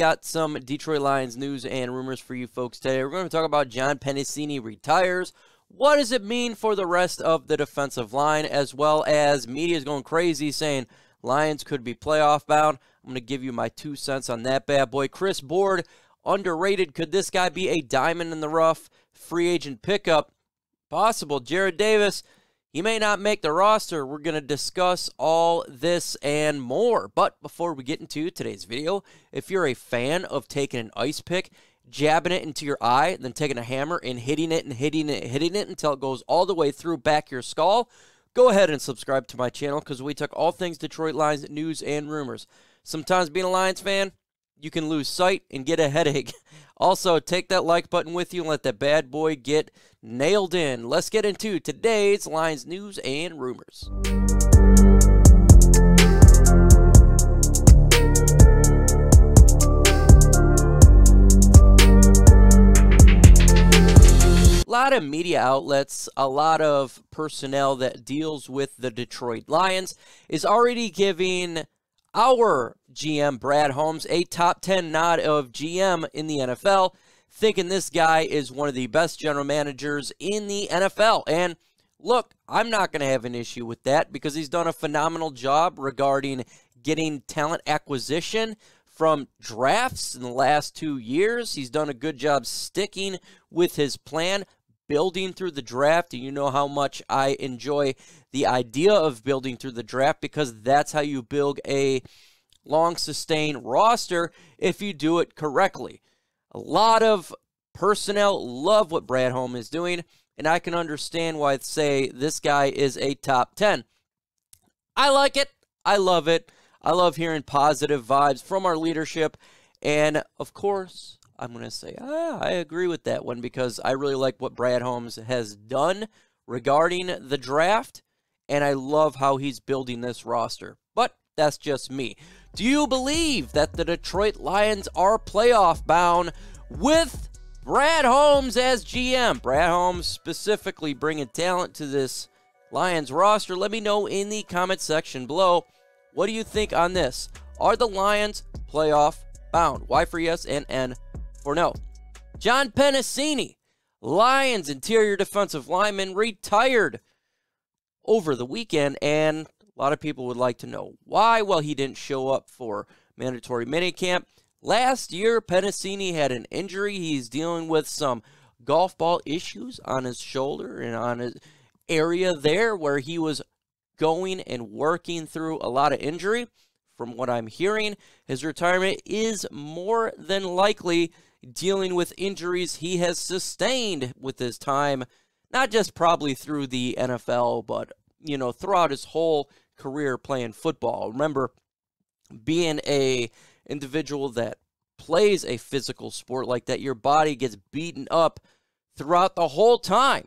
got some Detroit Lions news and rumors for you folks today. We're going to talk about John Penisini retires. What does it mean for the rest of the defensive line, as well as media is going crazy saying Lions could be playoff bound? I'm going to give you my two cents on that bad boy. Chris Board, underrated. Could this guy be a diamond in the rough free agent pickup? Possible. Jarrad Davis he may not make the roster. We're going to discuss all this and more. But before we get into today's video, if you're a fan of taking an ice pick, jabbing it into your eye, then taking a hammer and hitting it and hitting it and hitting it until it goes all the way through back your skull, go ahead and subscribe to my channel because we talk all things Detroit Lions news and rumors. Sometimes being a Lions fan, you can lose sight and get a headache. Also, take that like button with you and let that bad boy get nailed in. Let's get into today's Lions news and rumors. A lot of media outlets, a lot of personnel that deals with the Detroit Lions is already giving our GM, Brad Holmes, a top 10 nod of GM in the NFL, thinking this guy is one of the best general managers in the NFL. And look, I'm not going to have an issue with that because he's done a phenomenal job regarding getting talent acquisition from drafts in the last two years. He's done a good job sticking with his plan, building through the draft. And you know how much I enjoy the idea of building through the draft because that's how you build a long sustained roster if you do it correctly. A lot of personnel love what Brad Holmes is doing, and I can understand why I'd say this guy is a top 10. I like it. I love it. I love hearing positive vibes from our leadership. And of course, I'm going to say, ah, I agree with that one because I really like what Brad Holmes has done regarding the draft and I love how he's building this roster. But that's just me. Do you believe that the Detroit Lions are playoff bound with Brad Holmes as GM? Brad Holmes specifically bringing talent to this Lions roster. Let me know in the comment section below. What do you think on this? Are the Lions playoff bound? Y for yes and N no. John Penisini, Lions interior defensive lineman, retired over the weekend, and a lot of people would like to know why. Well, he didn't show up for mandatory minicamp. Last year, Penisini had an injury. He's dealing with some golf ball issues on his shoulder and on his area there where he was going and working through a lot of injury. From what I'm hearing, his retirement is more than likely dealing with injuries he has sustained with his time not just probably through the NFL, but you know throughout his whole career playing football. Remember, being a individual that plays a physical sport like that, your body gets beaten up throughout the whole time.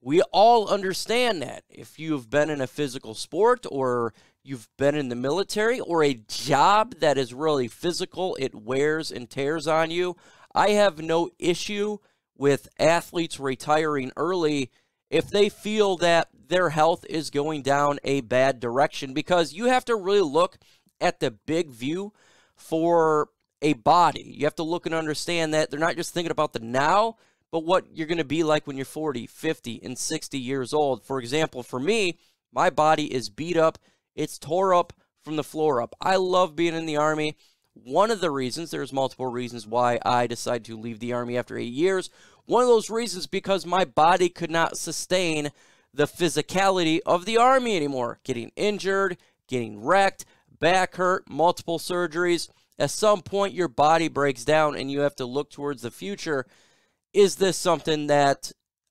We all understand that. If you've been in a physical sport or you've been in the military or a job that is really physical, it wears and tears on you. I have no issue with athletes retiring early if they feel that their health is going down a bad direction because you have to really look at the big view for a body. You have to look and understand that they're not just thinking about the now, but what you're going to be like when you're 40, 50, and 60 years old. For example, for me, my body is beat up, it's tore up from the floor up. I love being in the Army. One of the reasons, there's multiple reasons why I decided to leave the Army after eight years. One of those reasons because my body could not sustain the physicality of the Army anymore. Getting injured, getting wrecked, back hurt, multiple surgeries. At some point, your body breaks down and you have to look towards the future. Is this something that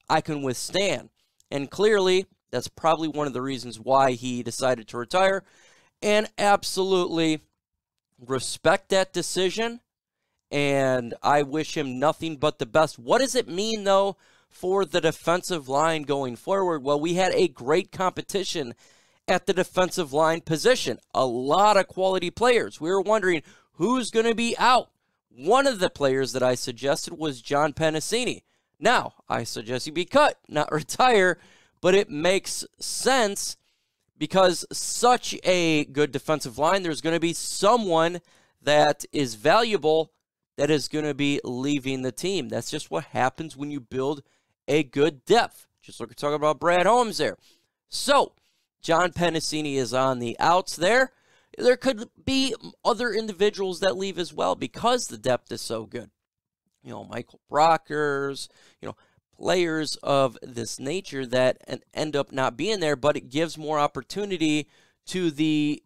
I can withstand? And clearly, that's probably one of the reasons why he decided to retire. And absolutely, respect that decision, and I wish him nothing but the best. What does it mean, though, for the defensive line going forward? Well, we had a great competition at the defensive line position, a lot of quality players. We were wondering who's going to be out. One of the players that I suggested was John Penisini. Now, I suggest he be cut, not retire, but it makes sense because such a good defensive line, there's going to be someone that is valuable that is going to be leaving the team. That's just what happens when you build a good depth. Just like we're talking about Brad Holmes there. So, John Penisini is on the outs there. There could be other individuals that leave as well because the depth is so good. You know, Michael Brockers, you know, players of this nature that end up not being there, but it gives more opportunity to the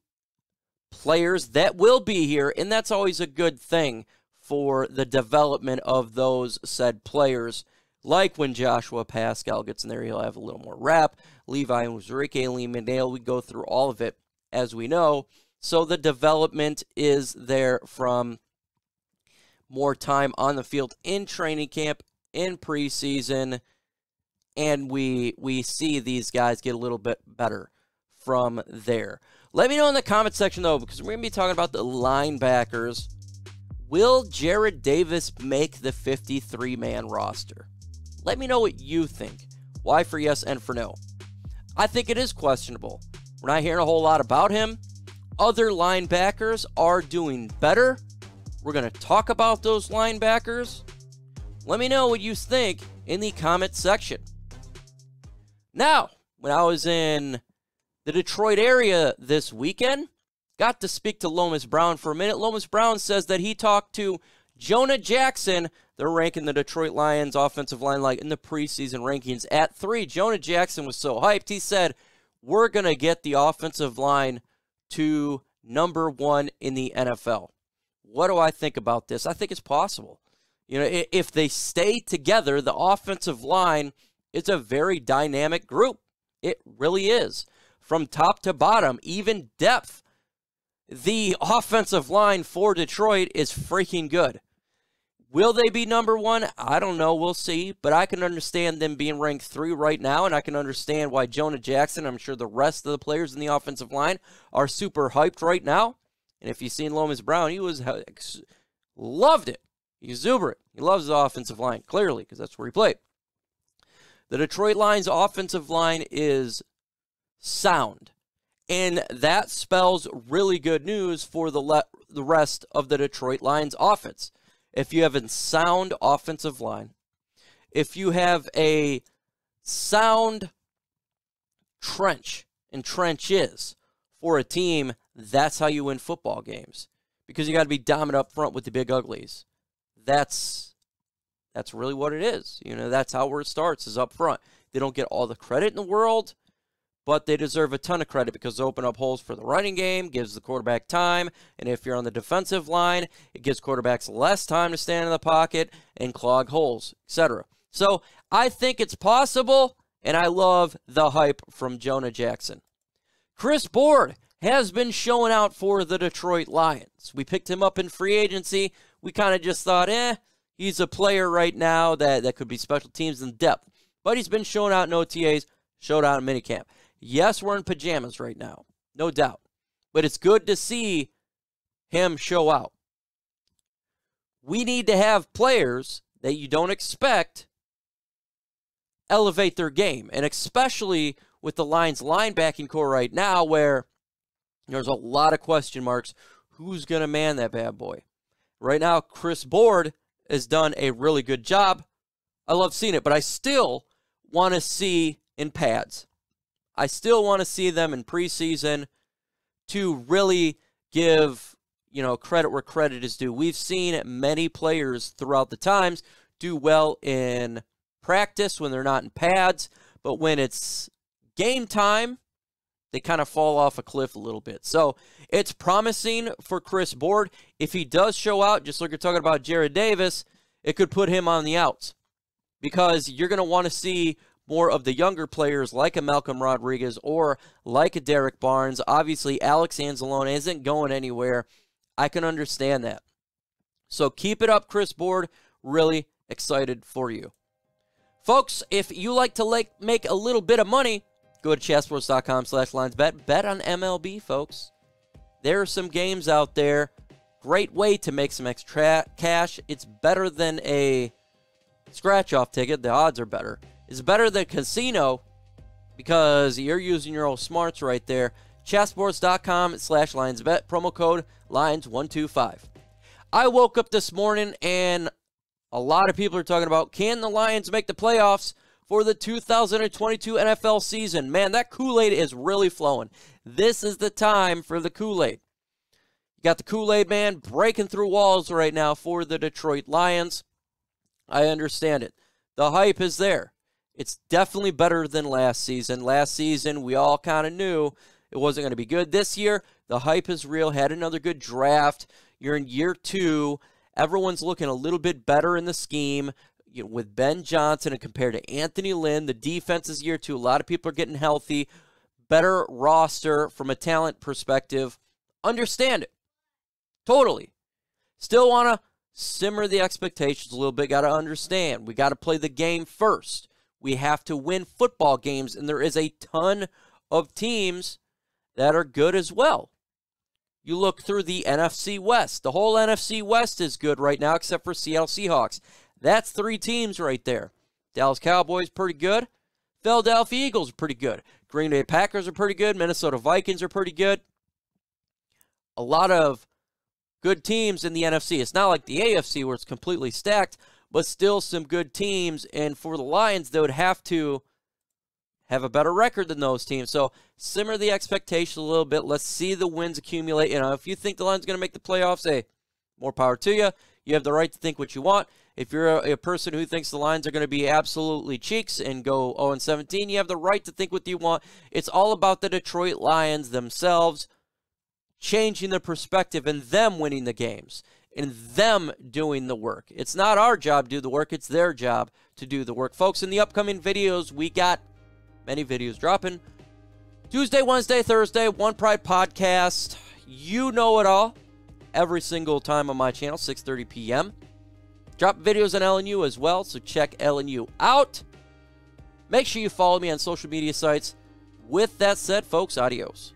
players that will be here, and that's always a good thing for the development of those said players. Like when Joshua Paschal gets in there, he'll have a little more rep. Levi Onwuzurike, Lee Mandale, we go through all of it as we know. So the development is there from more time on the field in training camp, in preseason, and we we see these guys get a little bit better from there. Let me know in the comment section though, because we're gonna be talking about the linebackers. Will Jarrad Davis make the 53 man roster? Let me know what you think. Why for yes and for no? I think it is questionable. We're not hearing a whole lot about him. Other linebackers are doing better. We're going to talk about those linebackers. Let me know what you think in the comment section. Now, when I was in the Detroit area this weekend, got to speak to Lomas Brown for a minute. Lomas Brown says that he talked to Jonah Jackson. They're ranking the Detroit Lions offensive line like in the preseason rankings at three. Jonah Jackson was so hyped. He said, We're going to get the offensive line to number one in the NFL. What do I think about this? I think it's possible. You know, if they stay together, the offensive line is a very dynamic group. It really is. From top to bottom, even depth. The offensive line for Detroit is freaking good. Will they be number one? I don't know. We'll see. But I can understand them being ranked three right now, and I can understand why Jonah Jackson, I'm sure the rest of the players in the offensive line are super hyped right now. And if you've seen Lomas Brown, he was uh, loved it. He's exuberant. He loves the offensive line, clearly, because that's where he played. The Detroit Lions offensive line is sound. And that spells really good news for the le- the rest of the Detroit Lions offense. If you have a sound offensive line, if you have a sound trench and trenches for a team, that's how you win football games. Because you got to be dominant up front with the big uglies. That's that's really what it is. You know, that's how where it starts is up front. They don't get all the credit in the world, but they deserve a ton of credit because they open up holes for the running game, gives the quarterback time, and if you're on the defensive line, it gives quarterbacks less time to stand in the pocket and clog holes, etc. So I think it's possible, and I love the hype from Jonah Jackson. Chris Board has been showing out for the Detroit Lions. We picked him up in free agency. We kind of just thought, eh, he's a player right now that, that could be special teams in depth. But he's been showing out in OTAs, showed out in minicamp. Yes, we're in pajamas right now, no doubt. But it's good to see him show out. We need to have players that you don't expect elevate their game. And especially with the Lions linebacking corps right now, where there's a lot of question marks. Who's going to man that bad boy? Right now, Chris Board has done a really good job. I love seeing it, but I still want to see in pads. I still want to see them in preseason to really give, you know, credit where credit is due. We've seen many players throughout the times do well in practice when they're not in pads, but when it's game time, they kind of fall off a cliff a little bit. So it's promising for Chris Board. If he does show out, just like you're talking about Jarrad Davis, it could put him on the outs because you're going to want to see more of the younger players like a Malcolm Rodriguez or like a Derrick Barnes. Obviously, Alex Anzalone isn't going anywhere. I can understand that. So keep it up, Chris Board. Really excited for you. Folks, if you like to like make a little bit of money, Go to chatsports.com slash lionsbet. Bet Bet on MLB, folks. There are some games out there. Great way to make some extra cash. It's better than a scratch off ticket. The odds are better. It's better than casino because you're using your own smarts right there. Chatsports.com slash lionsbet. Promo code lions125. I woke up this morning and a lot of people are talking about can the Lions make the playoffs for the 2022 NFL season? Man, that Kool Aid is really flowing. This is the time for the Kool Aid. You got the Kool Aid man breaking through walls right now for the Detroit Lions. I understand it. The hype is there. It's definitely better than last season. Last season, we all kind of knew it wasn't going to be good. This year, the hype is real. Had another good draft. You're in year two. Everyone's looking a little bit better in the scheme. You know, with Ben Johnson and compared to Anthony Lynn, the defense is year two. A lot of people are getting healthy. Better roster from a talent perspective. Understand it. Totally. Still want to simmer the expectations a little bit. Got to understand. We got to play the game first. We have to win football games, and there is a ton of teams that are good as well. You look through the NFC West. The whole NFC West is good right now, except for Seattle Seahawks. That's three teams right there. Dallas Cowboys pretty good. Philadelphia Eagles are pretty good. Green Bay Packers are pretty good. Minnesota Vikings are pretty good. A lot of good teams in the NFC. It's not like the AFC where it's completely stacked, but still some good teams. And for the Lions, they would have to have a better record than those teams. So simmer the expectations a little bit. Let's see the wins accumulate. You know, if you think the Lions are going to make the playoffs, hey, more power to you. You have the right to think what you want. If you're a, a person who thinks the Lions are going to be absolutely cheeks and go 0 17, you have the right to think what you want. It's all about the Detroit Lions themselves changing their perspective and them winning the games and them doing the work. It's not our job to do the work, it's their job to do the work. Folks, in the upcoming videos, we got many videos dropping. Tuesday, Wednesday, Thursday, One Pride podcast. You know it all. Every single time on my channel, 6:30 p.m. Drop videos on LNU as well, so check LNU out. Make sure you follow me on social media sites. With that said, folks, adios.